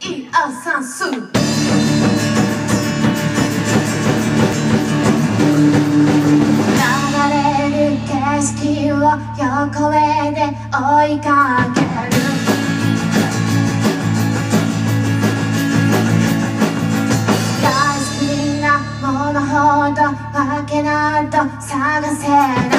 一二三四。色を横へで追いかける大好きなものほどわけなど探せない